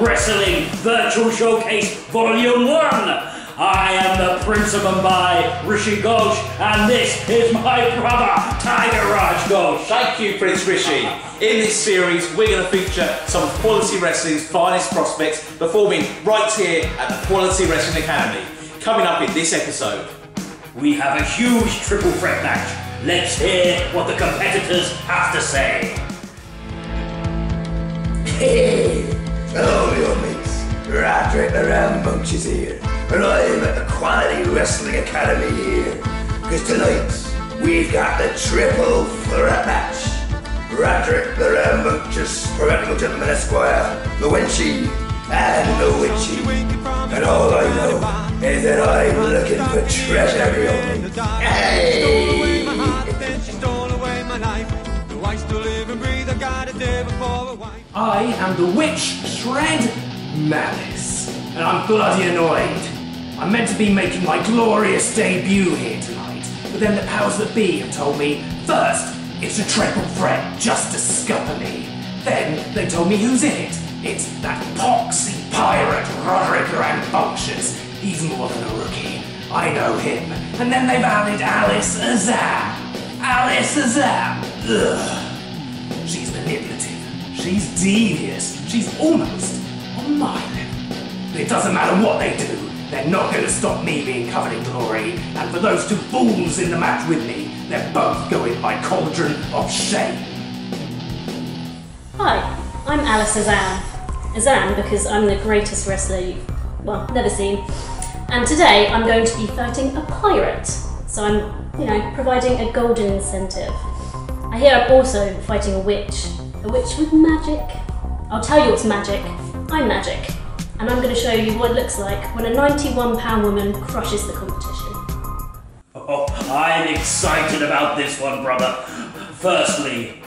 Wrestling Virtual Showcase Volume 1! I am the Prince of Mumbai, Rishi Ghosh, and this is my brother, Tiger Raj Ghosh. Thank you, Prince Rishi. In this series, we're going to feature some of Quality Wrestling's finest prospects performing right here at the Quality Wrestling Academy. Coming up in this episode. We have a huge triple threat match. Let's hear what the competitors have to say. Hello, your mates. Roderick the Rambunctious here, and I'm at the Quality Wrestling Academy here. Because tonight, we've got the triple threat match. Roderick the Rambunctious, Heretical Gentleman Esquire, the Winchy, and the Witchy. And all I know is that I'm looking for treasure, your mates. Hey! I am the witch Shred Malice, and I'm bloody annoyed. I'm meant to be making my glorious debut here tonight, but then the powers that be have told me first it's a triple threat just to scupper me. Then they told me who's in it. It's that poxy pirate Roderick Rambunctious. He's more than a rookie. I know him. And then they've added Alice Azam. Alice Azam. Ugh. She's devious. She's almost on my level. It doesn't matter what they do. They're not going to stop me being covered in glory. And for those two fools in the match with me, they're both going by cauldron of shame. Hi, I'm Alice Azam. Azam because I'm the greatest wrestler you've, well, never seen. And today I'm going to be fighting a pirate. So I'm, you know, providing a golden incentive. I hear I'm also fighting a witch. A witch with magic. I'll tell you what's magic. I'm magic. And I'm going to show you what it looks like when a 91 pound woman crushes the competition. Oh, I'm excited about this one, brother. Firstly,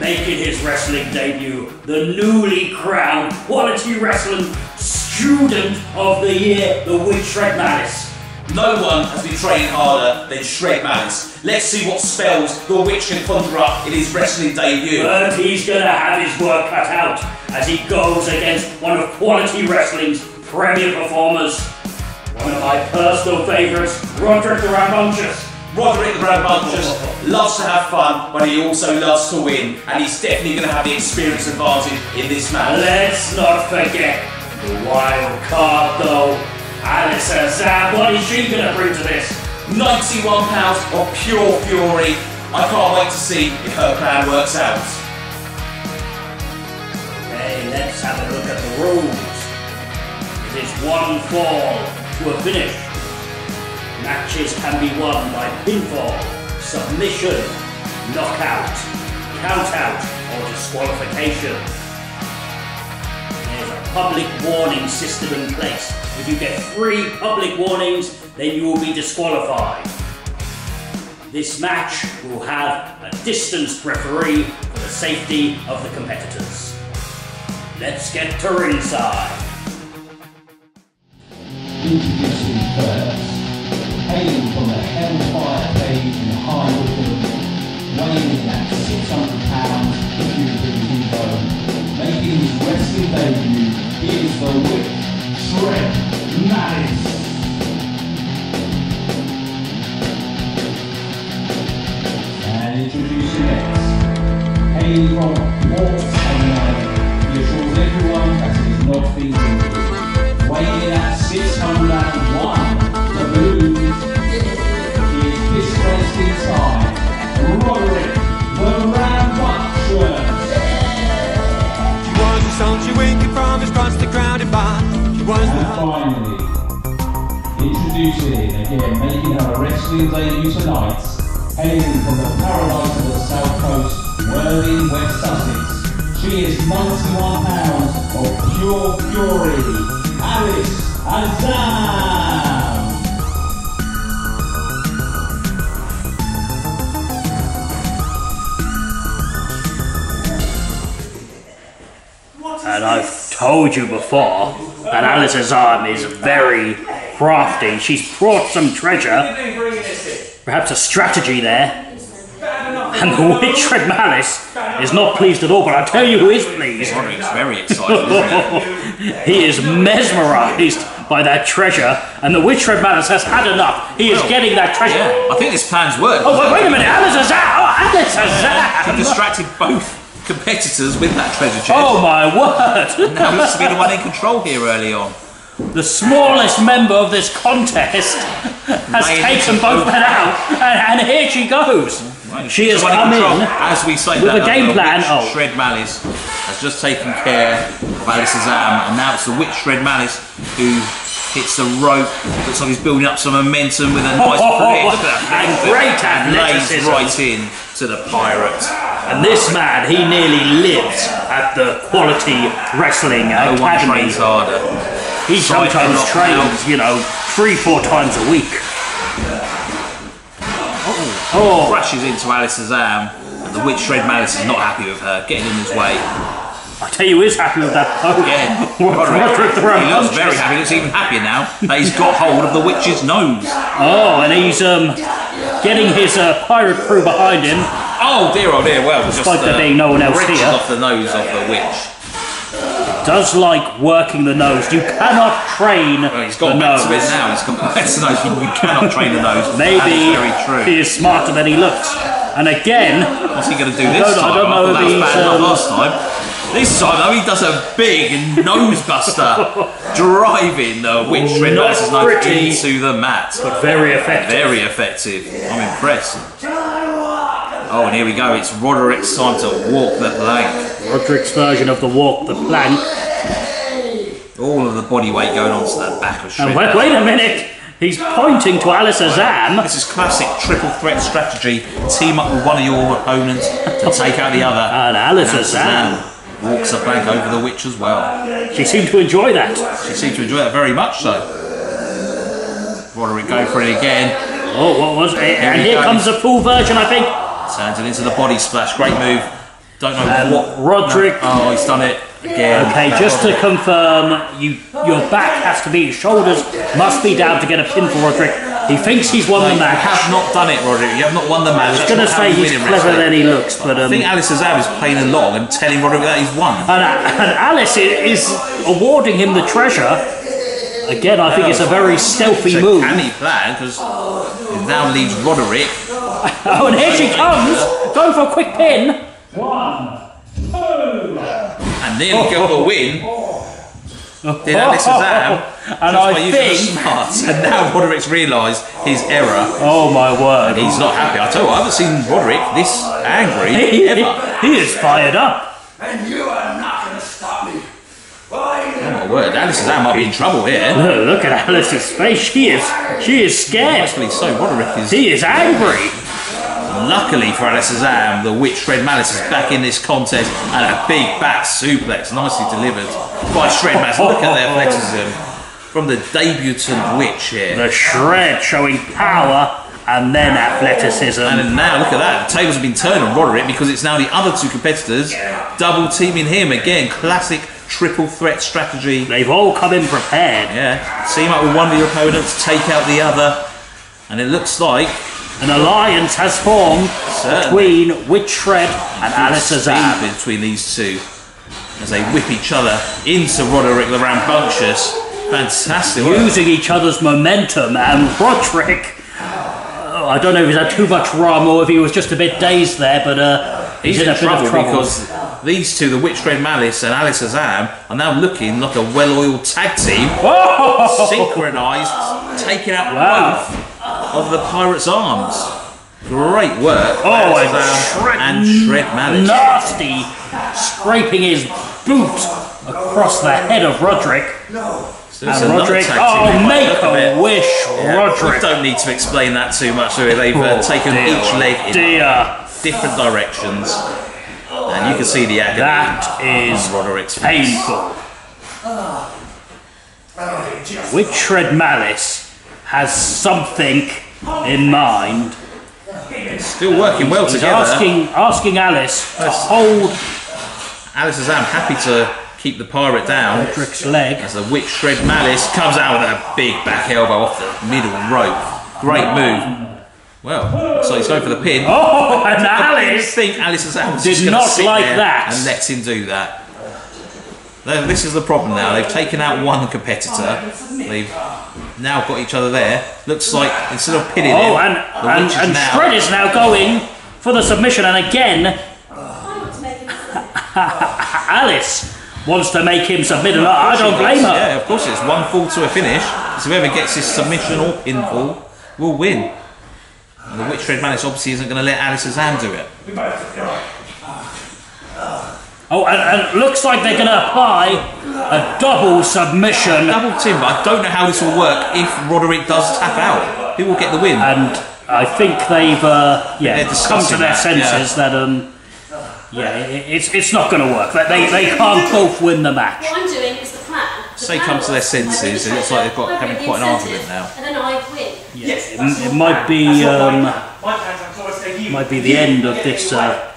making his wrestling debut, the newly crowned Quality Wrestling Student of the Year, the Witch Shred Malice. No one has been training harder than Shred Malice. Let's see what spells the witch can conjure up in his wrestling debut. But he's gonna have his work cut out as he goes against one of Quality Wrestling's premier performers. One of my personal favourites, Roderick the Rambunctious. Roderick the Rambunctious loves to have fun, but he also loves to win, and he's definitely going to have the experience advantage in this match. Let's not forget the wild card though. Alice Azam, uh, what is she gonna bring to this? 91 pounds of pure fury. I can't wait to see if her plan works out. Okay, let's have a look at the rules. It is one fall to a finish. Matches can be won by pinfall, submission, knockout, countout, or disqualification. There's a public warning system in place. If you get three public warnings, then you will be disqualified. This match will have a distanced referee for the safety of the competitors. Let's get to ringside. Introducing first, hailing from the Hellfire Cage in Wycombe, weighing at 600 pounds, making his wrestling debut, he is the Whip debut tonight. Hailing from the paradise of the south coast, Worthing, West Sussex. She is 91 pounds of pure fury. Alice Azam! And I've told you before that Alice Azam is very crafty. She's brought some treasure, perhaps a strategy there. And the witch Shred Malice is not pleased at all, but I'll tell you who is pleased. Roderick's very excited, isn't he? he is mesmerized by that treasure, and the witch Shred Malice has had enough. He is Well, getting that treasure. Yeah, I think this plan's worked. Oh, wait, wait a minute, Alice! Oh, Alice He distracted both competitors with that treasure chest. Oh my word! Now used to be the one in control here early on. The smallest member of this contest has taken both men out, and, and here she goes. She has The one come control. in. As we say with that, a game the plan. Oh. Shred Malice has just taken care of Alice Azam, and now it's the Witch Shred Malice who hits the rope. Looks like he's building up some momentum with a oh, nice flick. Look at that. And great And lays right in to the pirate. And this man, he nearly lives at the Quality Wrestling No one Academy. trains harder. He Side sometimes trains, you know, three, four times a week. Oh, Crashes into Alice Azam, and the Witch Shred Malice is not happy with her, getting in his way. I tell you, is happy with that poke. Yeah, Roderick the he looks very happy. Looks even happier now that he's got hold of the witch's nose. Oh, and he's um getting his uh, pirate crew behind him. Oh dear, oh dear. Well, just Despite there uh, being no one else here. off the nose of the witch. Does like working the nose. You cannot train Well, he's the got back nose. to it now. He's got back to the nose. You cannot train the nose. Maybe That is very true. he is smarter than he looks. And again, What's he going to do this I time? don't know if that was bad um, last time. This time, though, he does a big nose buster, driving the witch red nose into the mat. But very effective. Very effective. I'm impressed. Oh, and here we go. It's Roderick's time to walk the plank. Roderick's version of the walk the plank. All of the body weight going onto that back of Shred. And wait, wait a minute. He's pointing to Alice Azam. This is classic triple threat strategy. Team up with one of your opponents to take out the other. And Alice Alice Azam. Azam walks the plank over the witch as well. She seemed to enjoy that. She seemed to enjoy that very much so. Roderick go for it again. Oh, what was it? And here go. comes the full version, I think. Turns it into the body splash. Great move. Don't know And what. Roderick- Oh, he's done it again. Okay, just to confirm, you your back has to be, your shoulders must be down to get a pin for Roderick. He thinks he's won No, the you match. have not done it, Roderick. You have not won the match. I was going to say he's cleverer than he looks, but I um, think Alice Azam is playing along and telling Roderick that he's won. and, and Alice is awarding him the treasure. Again, I think it's a very stealthy It's a move. canny plan because it now leaves Roderick. Oh, and here she comes, going for a quick pin. And nearly got the win. Did Alice Azam And just by I think, smarts, and now Roderick's realised his error. oh my word, He's not happy. I tell you, I haven't seen Roderick this angry ever. he is fired up. And you are not gonna stop me. Oh my word, Alice Azam might be in trouble here. Look, look at Alice's face. She is, she is scared. Rightfully so, Roderick is. He is angry. Luckily for Azam, the Witch Shred Malice is back in this contest and a big back suplex, nicely delivered by Shred Malice. Look at their athleticism from the debutant Witch here. The shred showing power and then athleticism. And now look at that. The tables have been turned on Roderick because it's now the other two competitors double teaming him again. Classic triple threat strategy. They've all come in prepared. Yeah, team up with one of your opponents, take out the other, and it looks like An alliance has formed Certainly. between Witch Shred and Alice Azam. between these two as they whip each other into Roderick the Rambunctious. Fantastic. Using each other's momentum and Roderick. oh, I don't know if he's had too much rum or if he was just a bit dazed there, but uh, He's he's, in in a bit of trouble. because these two, the Witch Shred Malice and Alice Azam, are now looking like a well-oiled tag team, Whoa! synchronised, taking out Wow. both of the pirates' arms. Great work. Oh, and Azam Shred, and Shred Malice. nasty, scraping his boot across the head of Roderick. There's And Roderick, tag oh, in by the make look of it. a wish, Yeah, We Roderick. don't need to explain that too much, do we? They've uh, Oh, taken dear, each leg in Dear, different directions, and you can see the agony that is on Roderick's face. painful. Witch Shred Malice has something in mind. Still working well He's together. asking asking Alice to hold Alice Azam happy to keep the pirate down Roderick's leg. as the Witch Shred Malice comes out with a big back elbow off the middle rope. Great move. Well, so he's going for the pin. Oh, and I Alice think Alice Azam Did not like there that. and let him do that. Now, This is the problem now. They've taken out one competitor. They've now got each other there. Looks like instead of pinning Oh, him, and, the and, witch is and now Shred is now going for the submission, and again, I want to make him Alice wants to make him submit, and I I don't blame her. Yeah, of course it's one fall to a finish. So whoever gets this submission or pinfall will win. And the Witch Shred Malice obviously isn't going to let Alice Azam do it. Oh, and, and looks like they're going to apply a double submission, Double Tim, but I don't know how this will work if Roderick does tap out. Who will get the win? and I think they've uh, yeah come to their that, senses that um yeah it, it's it's not going to work. That they they can't both win the match. What I'm doing is the plan. The Say plan come to their senses, I it looks like they've got- having quite an argument now. And then I win. Yes, it, it might be um, might be the end of this uh,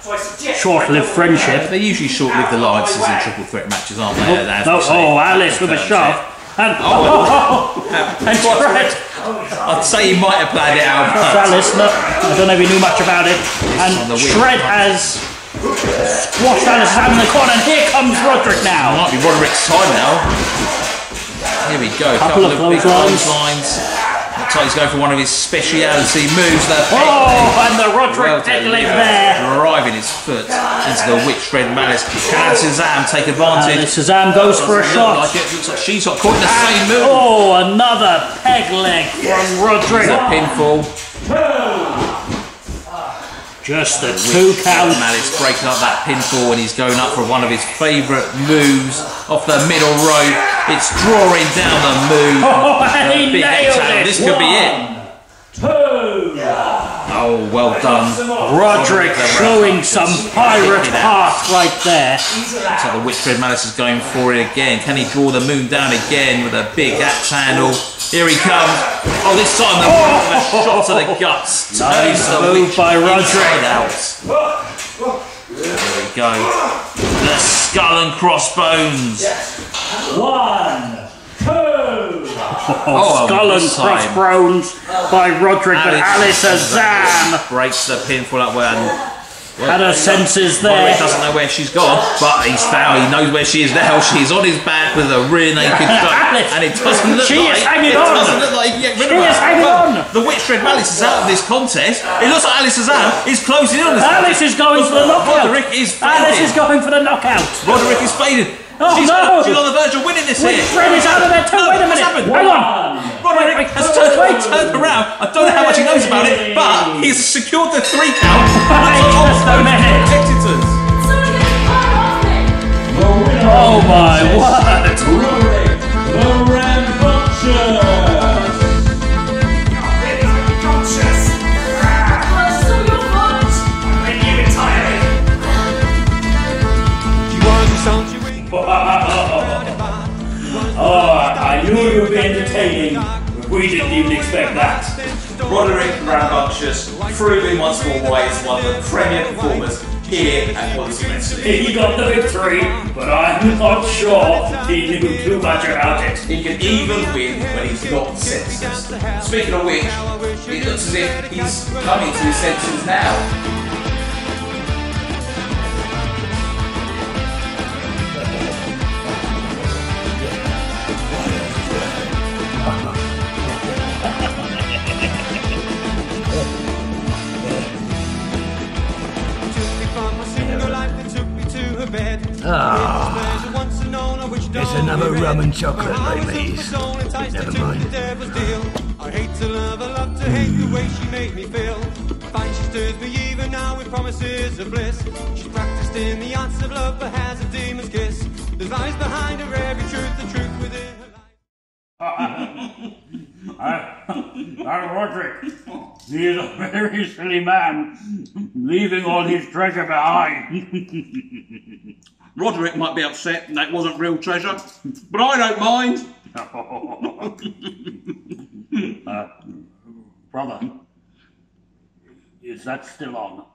short-lived friendship. They're usually short-lived alliances in triple threat matches, aren't they? No, we oh, Alice with a shove. And, Oh, and Shred. I'd say he might have planned it out, Alice, no, I don't know if he knew much about it. And. Shred has squashed Alice out in the corner, and here comes Roderick now. might be Roderick's time now. Here we go. Couple Couple, of clotheslines. Looks like he's going for one of his speciality moves. The Oh, and the well Roderick peg leg there. driving his foot into the witch Shred Malice. Can Suzanne take advantage? And Shazam goes for a shot. Like it. Looks like she's got caught in the same move. oh, another peg leg from Roderick. The pinfall. Just the uh, two count. Malice breaking up that pinfall and he's going up for one of his favourite moves off the middle rope. It's drawing down the move. Oh, he big nailed. This could be it. Oh, well done. Roderick showing some pirate heart right there. So the Witch Shred Malice is going for it again. Can he draw the moon down again with a big axe handle? Here he comes. Oh, this time the a oh! shot to the guts. Nice the move by Roderick. out. There we go. The skull and crossbones. One. Oh, Skull and crossbones by Roderick, but Alice Azam breaks the pinfall up well. and had her senses there. doesn't know where she's gone, but he's found. He knows where she is now. She's on his back with a rear naked shot, Alice, and it doesn't look she like is hanging it on. doesn't look like he rid She of her. is hanging Well, on. The Witch Shred Malice is out of this contest. It looks like Alice Azam is closing in on this. Alice is going for the knockout. Roderick is Alice fading. is going for the knockout. Roderick is faded. Oh, she's, no. she's on the verge of winning this Wait, here. Shred is out of there too. No, Wait a what's minute. happened? Hang on. Roderick Wait, wait, has turned, wait. turned around. I don't know how much he knows about it, but he's secured the three count. He's one of the premier performers here at Quality Wrestling. He got the victory, but I'm not sure he knew too much about it. He can even win when he's not senses. Speaking of which, it looks as if he's coming to his senses now. It's ah, another rum and chocolate, ladies. Never mind. I hate to love her, love to hate the hmm. way she made me feel. I find she stirs me even now with promises of bliss. She's practiced in the arts of love, but has a demon's kiss. There's lies behind her every truth, the truth within her. That Roderick, he is a very silly man, leaving all his treasure behind. Roderick might be upset that wasn't real treasure, but I don't mind. uh, brother, is that still on?